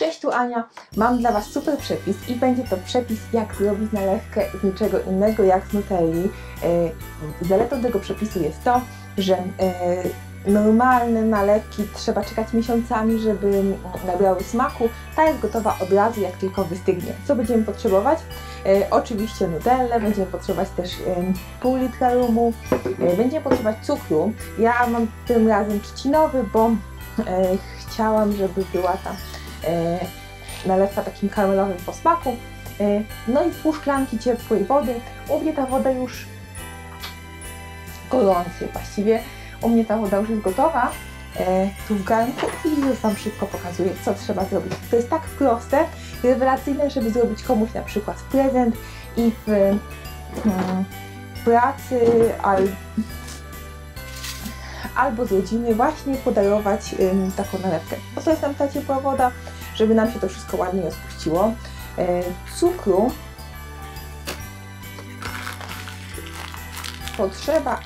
Cześć, tu Ania. Mam dla Was super przepis i będzie to przepis, jak zrobić nalewkę z niczego innego jak z nutelli. E, zaletą tego przepisu jest to, że e, normalne nalewki trzeba czekać miesiącami, żeby nabrały smaku. Ta jest gotowa od razu, jak tylko wystygnie. Co będziemy potrzebować? E, oczywiście nutellę, będziemy potrzebować też pół litra rumu, będziemy potrzebować cukru. Ja mam tym razem trzcinowy, bo chciałam, żeby była ta nalewka takim karmelowym posmaku. E, no i pół szklanki ciepłej wody. U mnie ta woda już gorącej właściwie. U mnie ta woda już jest gotowa e, tu w garnku i już Wam szybko pokazuję, co trzeba zrobić. To jest tak proste, rewelacyjne, żeby zrobić komuś na przykład prezent i w hmm, pracy albo albo z rodziny właśnie podarować taką nalewkę. Po co jest nam ta ciepła woda? Żeby nam się to wszystko ładnie rozpuściło. E, cukru potrzeba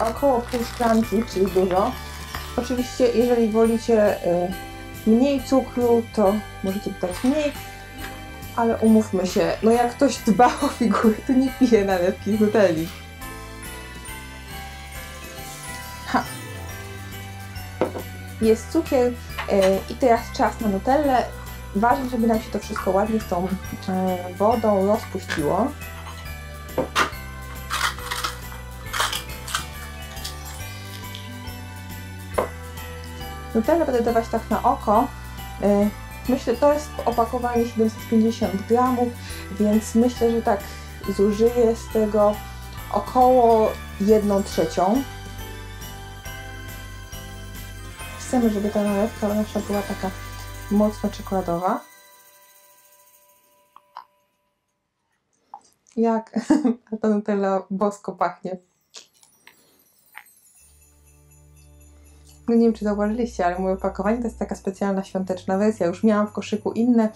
około pół szklanki, czyli dużo. Oczywiście, jeżeli wolicie y, mniej cukru, to możecie dodać mniej, ale umówmy się, no jak ktoś dba o figurę, to nie pije nalewki z nutelli. jest cukier e, i teraz czas na nutellę. Ważne, żeby nam się to wszystko ładnie z tą e, wodą rozpuściło. Nutellę będę dawać tak na oko. E, myślę, to jest opakowanie 750 gramów, więc myślę, że tak zużyję z tego około 1 trzecią. Chcemy, żeby ta nalewka nasza była taka mocno czekoladowa. Jak ta Nutella bosko pachnie. No nie wiem, czy zauważyliście, ale moje opakowanie to jest taka specjalna świąteczna wersja. Już miałam w koszyku inne,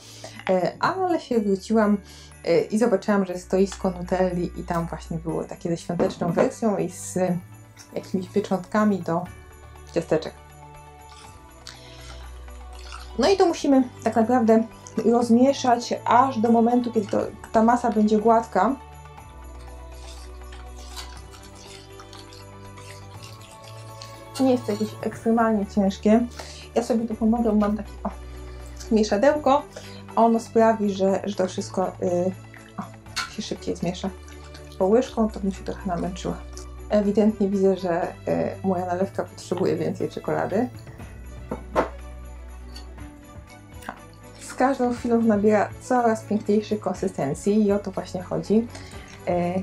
e, ale się wróciłam e, i zobaczyłam, że stoisko Nutelli i tam właśnie było takie ze świąteczną wersją i z jakimiś pieczątkami do ciasteczek. No i to musimy tak naprawdę rozmieszać aż do momentu, kiedy to, ta masa będzie gładka. Nie jest to jakieś ekstremalnie ciężkie. Ja sobie tu pomogę, mam takie o, mieszadełko. Ono sprawi, że, że to wszystko yy, o, się szybciej zmiesza. Bo łyżką to bym się trochę namęczyła. Ewidentnie widzę, że yy, moja nalewka potrzebuje więcej czekolady. Każdą chwilą nabiera coraz piękniejszej konsystencji i o to właśnie chodzi. E,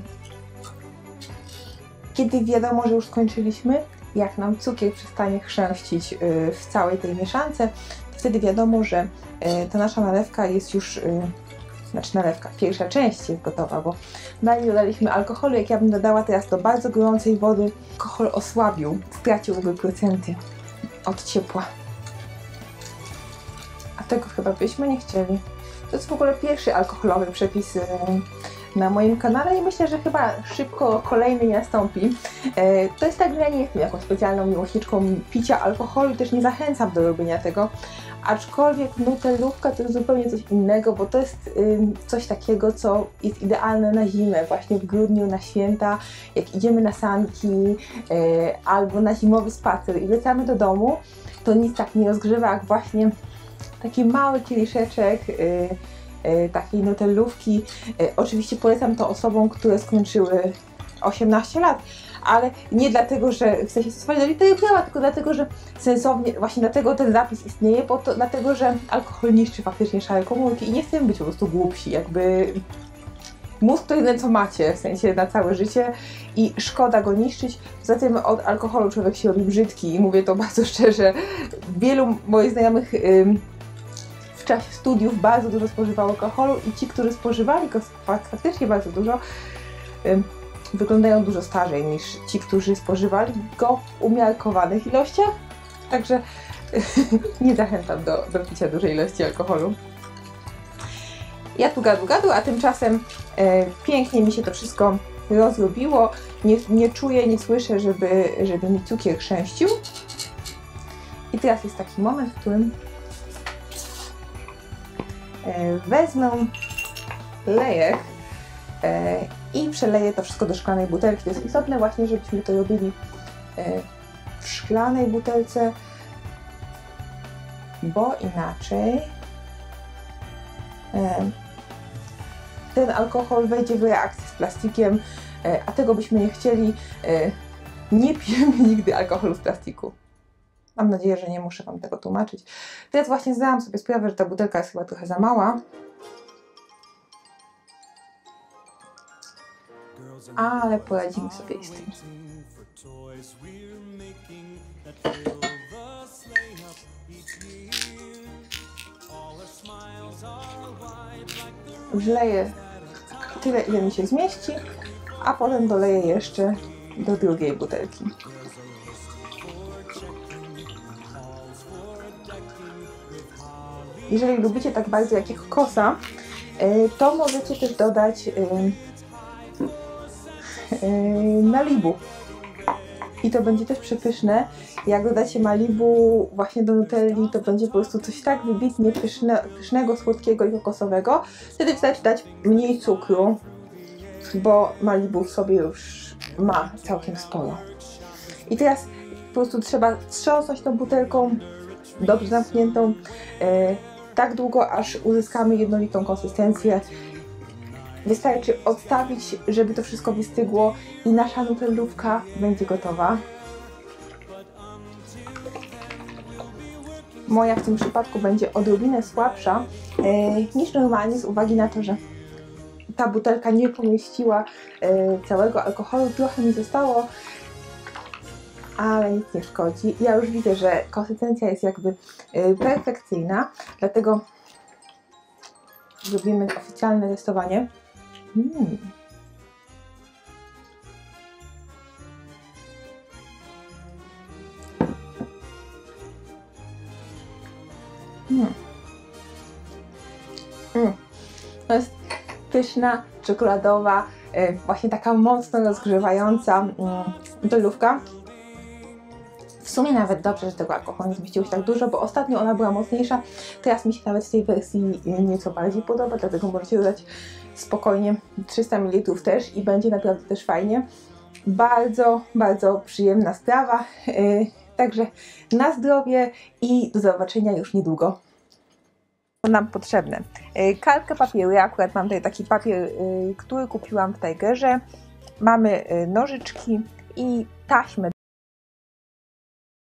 kiedy wiadomo, że już skończyliśmy, jak nam cukier przestanie chrzęścić e, w całej tej mieszance, wtedy wiadomo, że e, ta nasza nalewka jest już, znaczy nalewka, pierwsza część jest gotowa, bo dalej dodaliśmy alkoholu. Jak ja bym dodała teraz do bardzo gorącej wody, alkohol osłabił, straciłby procenty od ciepła tego chyba byśmy nie chcieli. To jest w ogóle pierwszy alkoholowy przepis e, na moim kanale i myślę, że chyba szybko kolejny nastąpi. E, to jest tak, że ja nie jestem jakąś specjalną miłośniczką picia alkoholu, też nie zachęcam do robienia tego, aczkolwiek nutellówka to jest zupełnie coś innego, bo to jest coś takiego, co jest idealne na zimę, właśnie w grudniu, na święta, jak idziemy na sanki albo na zimowy spacer i wracamy do domu, to nic tak nie rozgrzewa jak właśnie taki mały kieliszeczek y, y, takiej nutellówki. Y, oczywiście polecam to osobom, które skończyły 18 lat, ale nie dlatego, że chce się stosować do litery tylko dlatego, że sensownie, właśnie dlatego ten zapis istnieje, bo to dlatego, że alkohol niszczy faktycznie szare komórki i nie chcemy być po prostu głupsi, jakby mózg to jedyne co macie, w sensie na całe życie i szkoda go niszczyć. Poza tym od alkoholu człowiek się robi brzydki i mówię to bardzo szczerze. Wielu moich znajomych w czasie studiów bardzo dużo spożywało alkoholu i ci, którzy spożywali go faktycznie bardzo dużo, wyglądają dużo starzej niż ci, którzy spożywali go w umiarkowanych ilościach. Także nie zachęcam do, do picia dużej ilości alkoholu. Ja tu gadu gadu, a tymczasem e, pięknie mi się to wszystko rozrobiło. Nie, nie czuję, nie słyszę, żeby, żeby mi cukier chrzęścił. I teraz jest taki moment, w którym wezmę lejek e, i przeleję to wszystko do szklanej butelki. To jest istotne właśnie, żebyśmy to robili e, w szklanej butelce, bo inaczej e, ten alkohol wejdzie w reakcję z plastikiem, e, a tego byśmy nie chcieli. E, Nie pijemy nigdy alkoholu z plastiku. Mam nadzieję, że nie muszę Wam tego tłumaczyć. Teraz właśnie zdałam sobie sprawę, że ta butelka jest chyba trochę za mała. Ale poradzimy sobie z tym. Wleję tyle, ile mi się zmieści, a potem doleję jeszcze do drugiej butelki. Jeżeli lubicie tak bardzo jak kosa, y, to możecie też dodać y, y, Malibu. I to będzie też przepyszne. Jak dodacie Malibu właśnie do Nutelli, to będzie po prostu coś tak wybitnie pyszne, pysznego, słodkiego i kokosowego. Wtedy wystarczy dać mniej cukru, bo Malibu sobie już ma całkiem sporo. I teraz po prostu trzeba wstrząsnąć tą butelką dobrze zamkniętą e, tak długo, aż uzyskamy jednolitą konsystencję. Wystarczy odstawić, żeby to wszystko wystygło i nasza nutellówka będzie gotowa. Moja w tym przypadku będzie odrobinę słabsza e, niż normalnie z uwagi na to, że ta butelka nie pomieściła e, całego alkoholu, trochę mi zostało, ale nic nie szkodzi. Ja już widzę, że konsystencja jest jakby e, perfekcyjna, dlatego zrobimy oficjalne testowanie. Mm. Mm. Mm. To jest pyszna, czekoladowa, e, właśnie taka mocno rozgrzewająca mm, dolówka. Sumie nawet dobrze, że tego alkoholu nie zmieściło się tak dużo, bo ostatnio ona była mocniejsza. Teraz mi się nawet w tej wersji nieco bardziej podoba, dlatego możecie dodać spokojnie 300 ml też i będzie naprawdę też fajnie. Bardzo, bardzo przyjemna sprawa. E, także na zdrowie i do zobaczenia już niedługo nam potrzebne. E, kartkę papieru, ja akurat mam tutaj taki papier, który kupiłam w Tigerze. Mamy nożyczki i taśmę